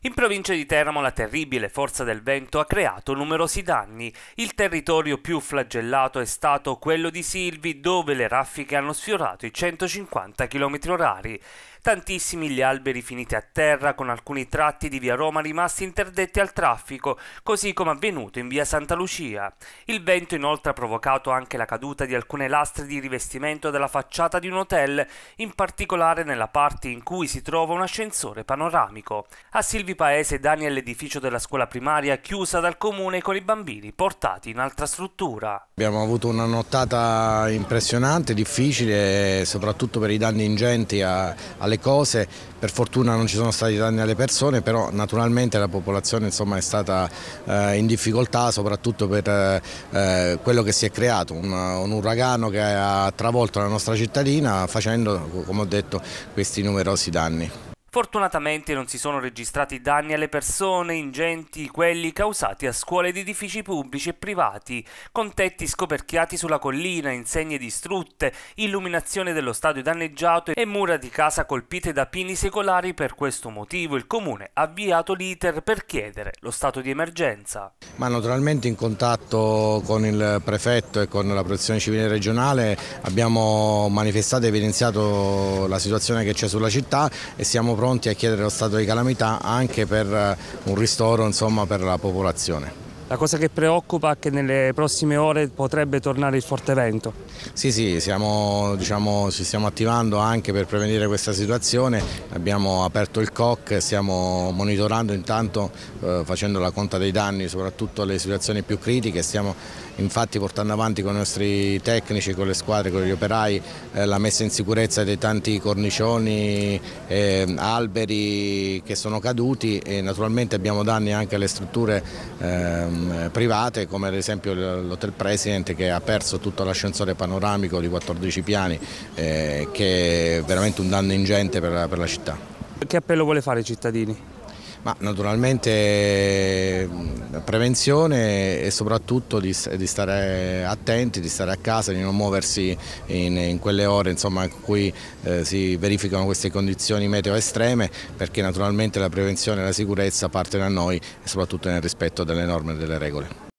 In provincia di Teramo la terribile forza del vento ha creato numerosi danni. Il territorio più flagellato è stato quello di Silvi dove le raffiche hanno sfiorato i 150 km orari. Tantissimi gli alberi finiti a terra con alcuni tratti di via Roma rimasti interdetti al traffico, così come avvenuto in via Santa Lucia. Il vento inoltre ha provocato anche la caduta di alcune lastre di rivestimento della facciata di un hotel, in particolare nella parte in cui si trova un ascensore panoramico. A Silvi Paese danni all'edificio della scuola primaria chiusa dal comune con i bambini portati in altra struttura. Abbiamo avuto una nottata impressionante, difficile, soprattutto per i danni ingenti a, alle le cose, per fortuna non ci sono stati danni alle persone, però naturalmente la popolazione insomma, è stata eh, in difficoltà soprattutto per eh, quello che si è creato, un, un, uragano che ha travolto la nostra cittadina facendo, come ho detto, questi numerosi danni. Fortunatamente non si sono registrati danni alle persone, ingenti quelli causati a scuole ed edifici pubblici e privati, con tetti scoperchiati sulla collina, insegne distrutte, illuminazione dello stadio danneggiato e mura di casa colpite da pini secolari. Per questo motivo il Comune ha avviato l'iter per chiedere lo stato di emergenza. Ma naturalmente in contatto con il prefetto e con la protezione civile regionale abbiamo manifestato e evidenziato la situazione che c'è sulla città e siamo pronti pronti a chiedere lo stato di calamità anche per eh, un ristoro insomma, per la popolazione. La cosa che preoccupa è che nelle prossime ore potrebbe tornare il forte vento. Sì, sì, siamo, diciamo, ci stiamo attivando anche per prevenire questa situazione, abbiamo aperto il COC, stiamo monitorando intanto eh, facendo la conta dei danni, soprattutto le situazioni più critiche, stiamo infatti portando avanti con i nostri tecnici, con le squadre, con gli operai eh, la messa in sicurezza dei tanti cornicioni, eh, alberi che sono caduti e naturalmente abbiamo danni anche alle strutture Ehm, private come ad esempio l'Hotel President che ha perso tutto l'ascensore panoramico di 14 piani eh, che è veramente un danno ingente per la, per la città. Che appello vuole fare ai cittadini? Ma naturalmente prevenzione e soprattutto di, di, stare attenti, di stare a casa, di non muoversi in, in quelle ore insomma, in cui eh, si verificano queste condizioni meteo estreme perché naturalmente la prevenzione e la sicurezza parte da noi e soprattutto nel rispetto delle norme e delle regole.